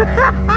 Ha ha!